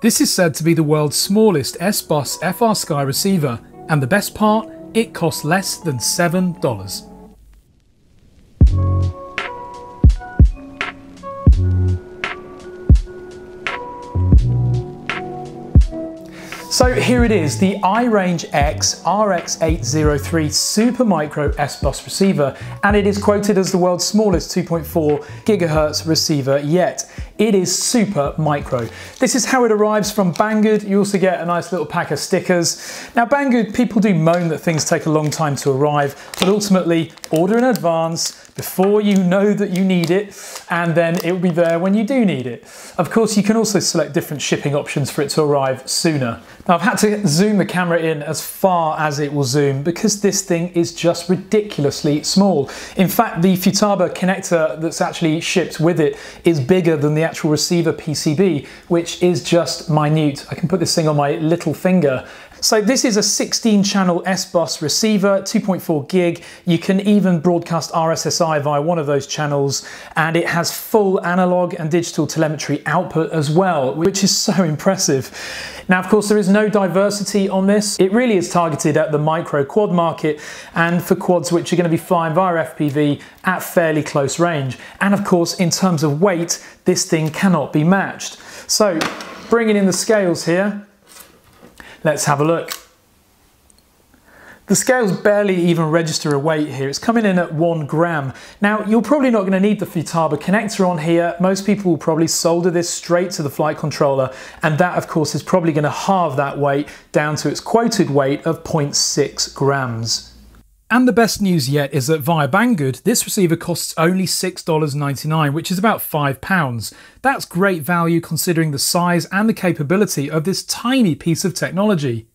This is said to be the world's smallest S-Bus FrSky receiver, and the best part, it costs less than $7. So here it is, the iRangeX RX803 Super Micro S-Bus receiver, and it is quoted as the world's smallest 2.4 gigahertz receiver yet. It is super micro. This is how it arrives from Banggood. You also get a nice little pack of stickers. Now Banggood, people do moan that things take a long time to arrive, but ultimately order in advance before you know that you need it, and then it will be there when you do need it. Of course, you can also select different shipping options for it to arrive sooner. Now I've had to zoom the camera in as far as it will zoom because this thing is just ridiculously small. In fact, the Futaba connector that's actually shipped with it is bigger than the actual receiver PCB, which is just minute. I can put this thing on my little finger so this is a 16 channel S-Bus receiver, 2.4 gig. You can even broadcast RSSI via one of those channels and it has full analog and digital telemetry output as well, which is so impressive. Now, of course, there is no diversity on this. It really is targeted at the micro quad market and for quads which are going to be flying via FPV at fairly close range. And of course, in terms of weight, this thing cannot be matched. So bringing in the scales here, Let's have a look. The scales barely even register a weight here. It's coming in at one gram. Now, you're probably not gonna need the Futaba connector on here. Most people will probably solder this straight to the flight controller. And that, of course, is probably gonna halve that weight down to its quoted weight of 0.6 grams. And the best news yet is that via Banggood, this receiver costs only $6.99, which is about £5. That's great value considering the size and the capability of this tiny piece of technology.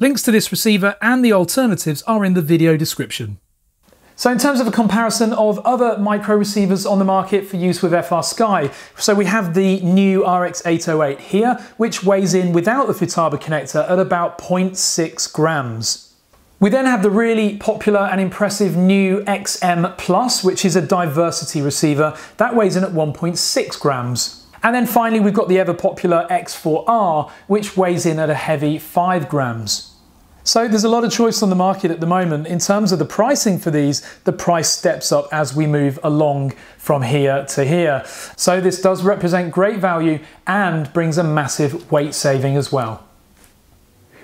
Links to this receiver and the alternatives are in the video description. So in terms of a comparison of other micro receivers on the market for use with FrSky, so we have the new RX808 here, which weighs in without the Futaba connector at about 0.6 grams. We then have the really popular and impressive new XM Plus, which is a diversity receiver. That weighs in at 1.6 grams. And then finally, we've got the ever popular X4R, which weighs in at a heavy 5 grams. So there's a lot of choice on the market at the moment. In terms of the pricing for these, the price steps up as we move along from here to here. So this does represent great value and brings a massive weight saving as well.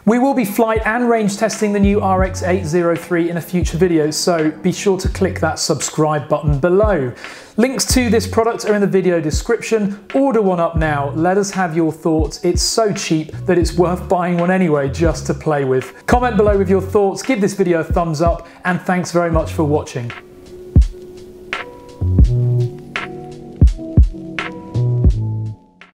We will be flight and range testing the new RX803 in a future video, so be sure to click that subscribe button below. Links to this product are in the video description. Order one up now. Let us have your thoughts. It's so cheap that it's worth buying one anyway just to play with. Comment below with your thoughts, give this video a thumbs up, and thanks very much for watching.